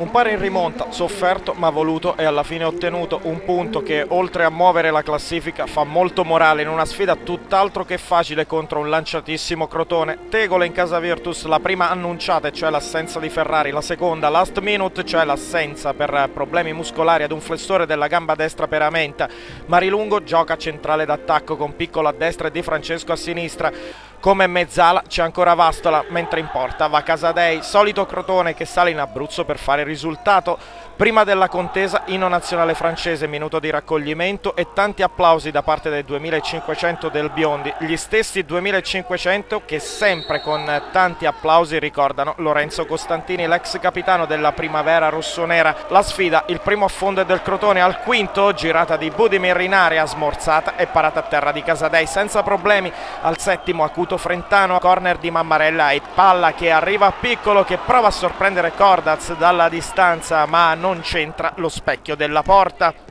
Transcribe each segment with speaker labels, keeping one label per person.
Speaker 1: Un pari in rimonta, sofferto ma voluto e alla fine ottenuto un punto che oltre a muovere la classifica fa molto morale in una sfida tutt'altro che facile contro un lanciatissimo Crotone. Tegole in casa Virtus, la prima annunciata cioè l'assenza di Ferrari, la seconda last minute cioè l'assenza per problemi muscolari ad un flessore della gamba destra per Amenta. Marilungo gioca centrale d'attacco con piccolo a destra e Di Francesco a sinistra. Come mezzala c'è ancora Vastola, mentre in porta va Casadei, solito Crotone che sale in Abruzzo per fare risultato. Prima della contesa, inno nazionale francese, minuto di raccoglimento e tanti applausi da parte dei 2500 del Biondi, gli stessi 2500 che sempre con tanti applausi ricordano Lorenzo Costantini, l'ex capitano della primavera rossonera. La sfida, il primo affondo del Crotone al quinto, girata di Budimir in area, smorzata e parata a terra di Casadei senza problemi. Al settimo acuto Frentano, corner di Mammarella e palla che arriva a piccolo che prova a sorprendere Cordaz dalla distanza ma non c'entra lo specchio della porta.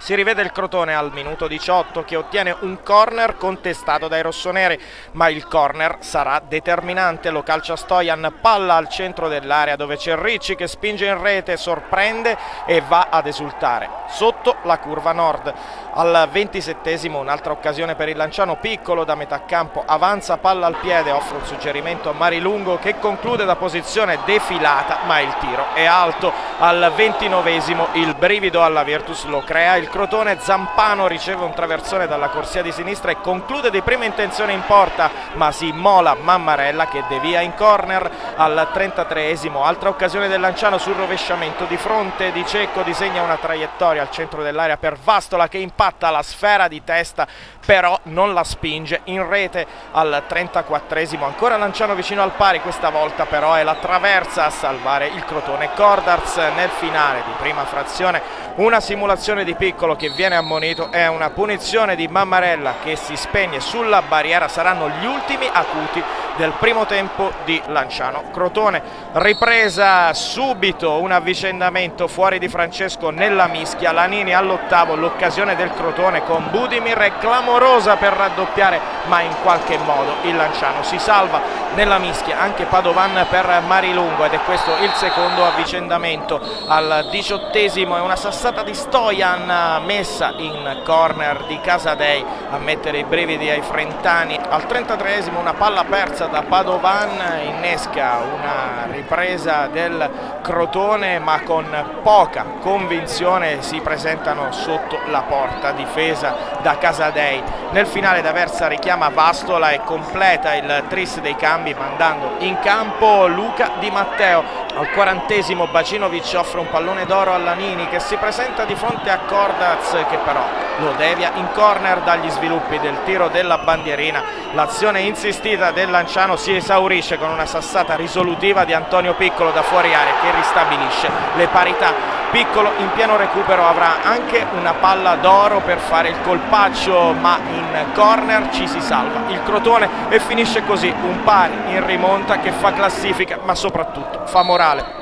Speaker 1: Si rivede il Crotone al minuto 18 che ottiene un corner contestato dai rossoneri, ma il corner sarà determinante. Lo calcia Stojan, palla al centro dell'area dove c'è Ricci che spinge in rete, sorprende e va ad esultare. Sotto la curva nord. Al 27 un'altra occasione per il Lanciano piccolo da metà campo, avanza palla al piede, offre un suggerimento a Marilungo che conclude da posizione defilata, ma il tiro è alto. Al 29 il brivido alla Virtus lo crea il Crotone, Zampano riceve un traversone dalla corsia di sinistra e conclude di prima intenzione in porta, ma si immola Mammarella che devia in corner. Al 33esimo, altra occasione del Lanciano sul rovesciamento. Di fronte di Cecco, disegna una traiettoria al centro dell'area per Vastola che impatta la sfera di testa però non la spinge in rete. Al 34esimo ancora Lanciano vicino al pari questa volta però è la traversa a salvare il Crotone Cordars nel finale di prima frazione. Una simulazione di piccolo che viene ammonito è una punizione di Mammarella che si spegne sulla barriera saranno gli ultimi acuti del primo tempo di Lanciano. Crotone ripresa subito un avvicendamento fuori di Francesco nella mischia. Lanini all'ottavo l'occasione del Crotone con Budimir è clamorosa per raddoppiare ma in qualche modo il Lanciano si salva nella mischia. Anche Padovan per Marilungo ed è questo il secondo avvicendamento al diciottesimo. È una sassata di Stojan messa in corner di Casadei a mettere i brividi ai frentani. Al 33esimo una palla persa da Padovan innesca una ripresa del Crotone ma con poca convinzione si presentano sotto la porta difesa da Casadei. Nel finale D'Aversa richiama Vastola e completa il tris dei cambi mandando in campo Luca Di Matteo al quarantesimo Bacinovic offre un pallone d'oro a Lanini che si presenta di fronte a Cordaz che però lo devia in corner dagli sviluppi del tiro della bandierina. L'azione insistita del Lanciano si esaurisce con una sassata risolutiva di Antonio Piccolo da fuori area che ristabilisce le parità Piccolo in pieno recupero avrà anche una palla d'oro per fare il colpaccio ma in corner ci si salva. Il Crotone e finisce così un pari in rimonta che fa classifica ma soprattutto fa morale